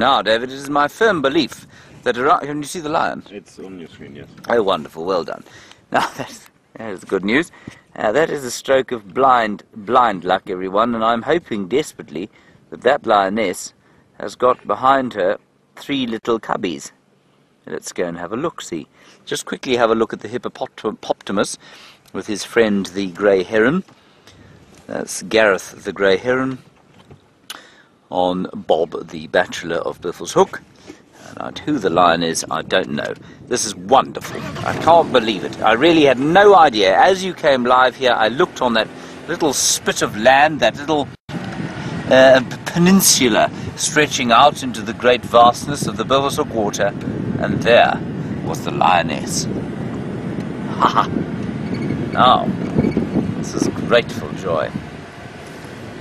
Now, David, it is my firm belief that around... Can you see the lion? It's on your screen, yes. Oh, wonderful. Well done. Now, that's, that is good news. Uh, that is a stroke of blind, blind luck, everyone, and I'm hoping desperately that that lioness has got behind her three little cubbies. Let's go and have a look-see. Just quickly have a look at the hippopotamus with his friend the grey heron. That's Gareth the grey heron on Bob the Bachelor of Buffelshoek. And who the lion is, I don't know. This is wonderful. I can't believe it. I really had no idea. As you came live here, I looked on that little spit of land, that little uh, peninsula stretching out into the great vastness of the Buffelshoek water, and there was the lioness. Ha! Now, this is grateful joy.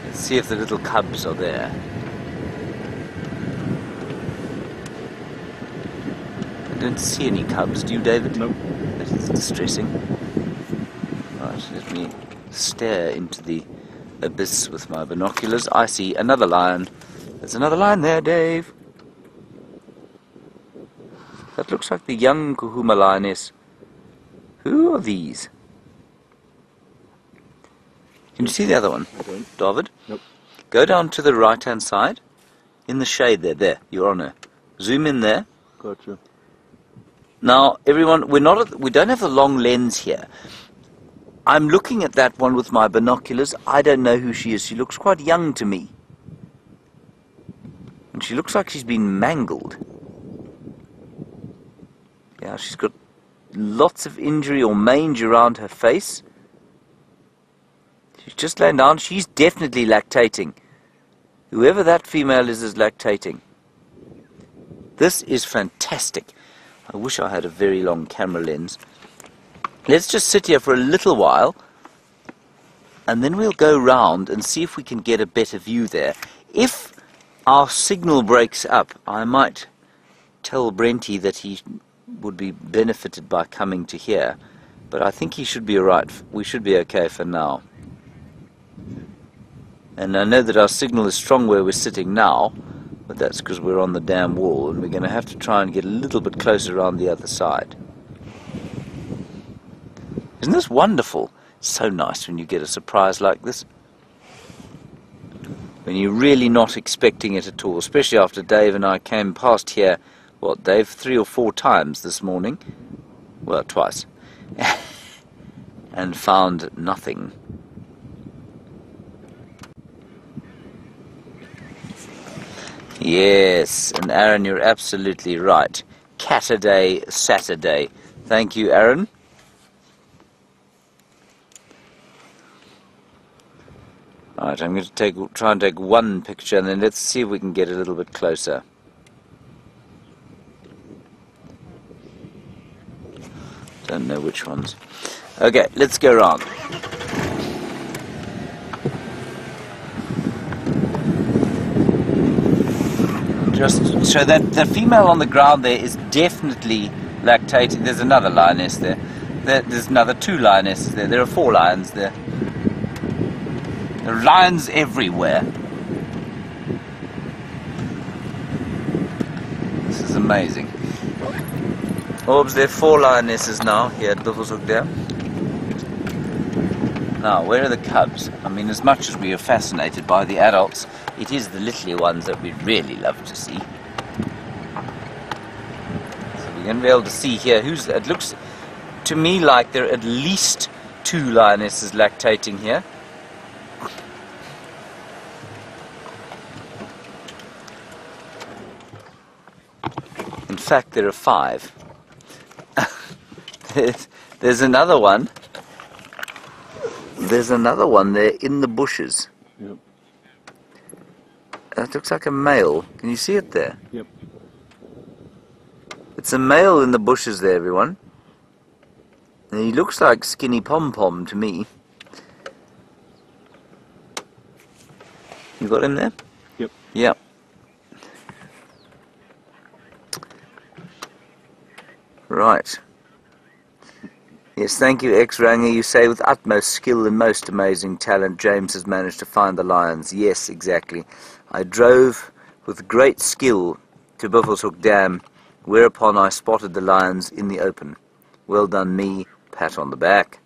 Let's see if the little cubs are there. Don't see any cubs, do you, David? Nope. That is distressing. Right, let me stare into the abyss with my binoculars. I see another lion. There's another lion there, Dave. That looks like the young Nkahuma lioness. Who are these? Can you see the other one, David? Nope. Go down to the right-hand side, in the shade there. There, you're on her. Zoom in there. Gotcha. Now, everyone, we're not. We don't have the long lens here. I'm looking at that one with my binoculars. I don't know who she is. She looks quite young to me, and she looks like she's been mangled. Yeah, she's got lots of injury or mange around her face. She's just laying down. She's definitely lactating. Whoever that female is is lactating. This is fantastic. I wish I had a very long camera lens. Let's just sit here for a little while and then we'll go round and see if we can get a better view there. If our signal breaks up, I might tell Brenty that he would be benefited by coming to here, but I think he should be alright. We should be okay for now. And I know that our signal is strong where we're sitting now, but that's because we're on the dam wall and we're going to have to try and get a little bit closer around the other side. Isn't this wonderful? so nice when you get a surprise like this. When you're really not expecting it at all, especially after Dave and I came past here, what, Dave, three or four times this morning? Well, twice. and found nothing. Yes, and Aaron, you're absolutely right. Cataday Saturday. Thank you, Aaron. Alright, I'm going to take try and take one picture and then let's see if we can get a little bit closer. Don't know which ones. Okay, let's go around. Just so that the female on the ground there is definitely lactating. There's another lioness there. there. There's another two lionesses there. There are four lions there. There are lions everywhere. This is amazing. Orbs, there are four lionesses now here at Buffelshoek Dam. Now, where are the cubs? I mean, as much as we are fascinated by the adults, it is the little ones that we really love to see. So we're going to be able to see here who's. It looks to me like there are at least two lionesses lactating here. In fact, there are five. There's another one there's another one there in the bushes. Yep. That looks like a male. Can you see it there? Yep. It's a male in the bushes there, everyone. And he looks like Skinny Pom Pom to me. You got him there? Yep. Yep. Right. Yes, thank you, X Ranger. You say with utmost skill and most amazing talent, James has managed to find the lions. Yes, exactly. I drove with great skill to Buffelshoek Dam, whereupon I spotted the lions in the open. Well done me, pat on the back.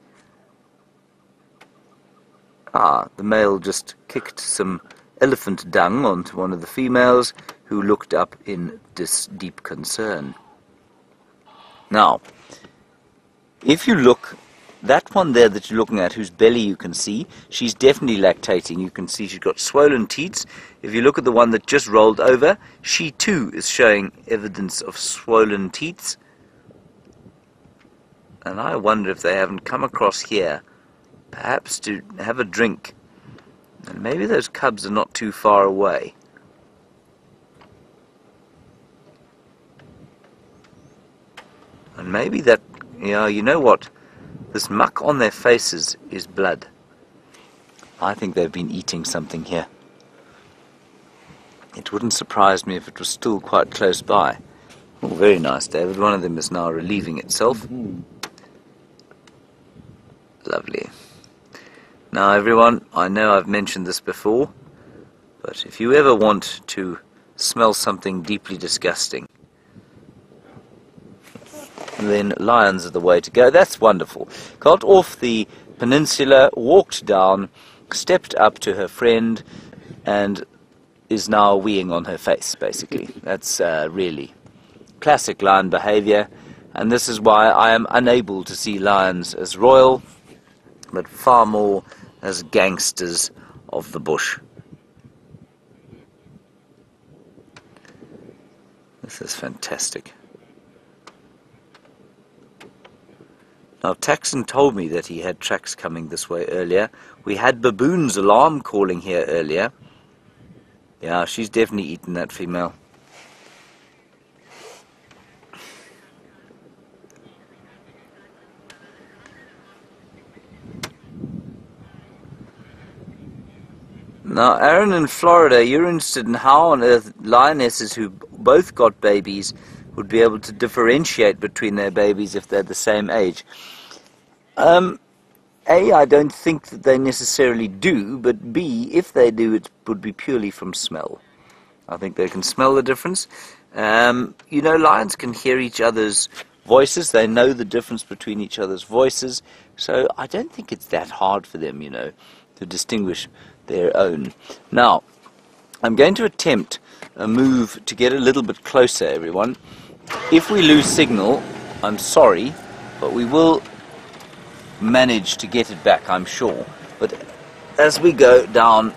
Ah, the male just kicked some elephant dung onto one of the females, who looked up in dis deep concern. Now, if you look, that one there that you're looking at, whose belly you can see, she's definitely lactating. You can see she's got swollen teats. If you look at the one that just rolled over, she too is showing evidence of swollen teats. And I wonder if they haven't come across here, perhaps to have a drink. And maybe those cubs are not too far away. And maybe that, yeah, you know what? This muck on their faces is blood. I think they've been eating something here. It wouldn't surprise me if it was still quite close by. Oh, very nice, David. One of them is now relieving itself. Mm-hmm. Lovely. Now, everyone, I know I've mentioned this before, but if you ever want to smell something deeply disgusting, then lions are the way to go. That's wonderful. Got off the peninsula, walked down, stepped up to her friend, and is now weeing on her face, basically. That's uh, really classic lion behavior, and this is why I am unable to see lions as royal, but far more as gangsters of the bush. This is fantastic. Now, Taxon told me that he had tracks coming this way earlier. We had baboons alarm calling here earlier. Yeah, she's definitely eaten that female. Now, Aaron in Florida, you're interested in how on earth lionesses who both got babies would be able to differentiate between their babies if they're the same age. Um, a, I don't think that they necessarily do, but B, if they do, it would be purely from smell. I think they can smell the difference. Um, you know, lions can hear each other's voices. They know the difference between each other's voices. So I don't think it's that hard for them, you know, to distinguish their own. Now, I'm going to attempt a move to get a little bit closer, everyone. If we lose signal, I'm sorry, but we will manage to get it back, I'm sure. But as we go down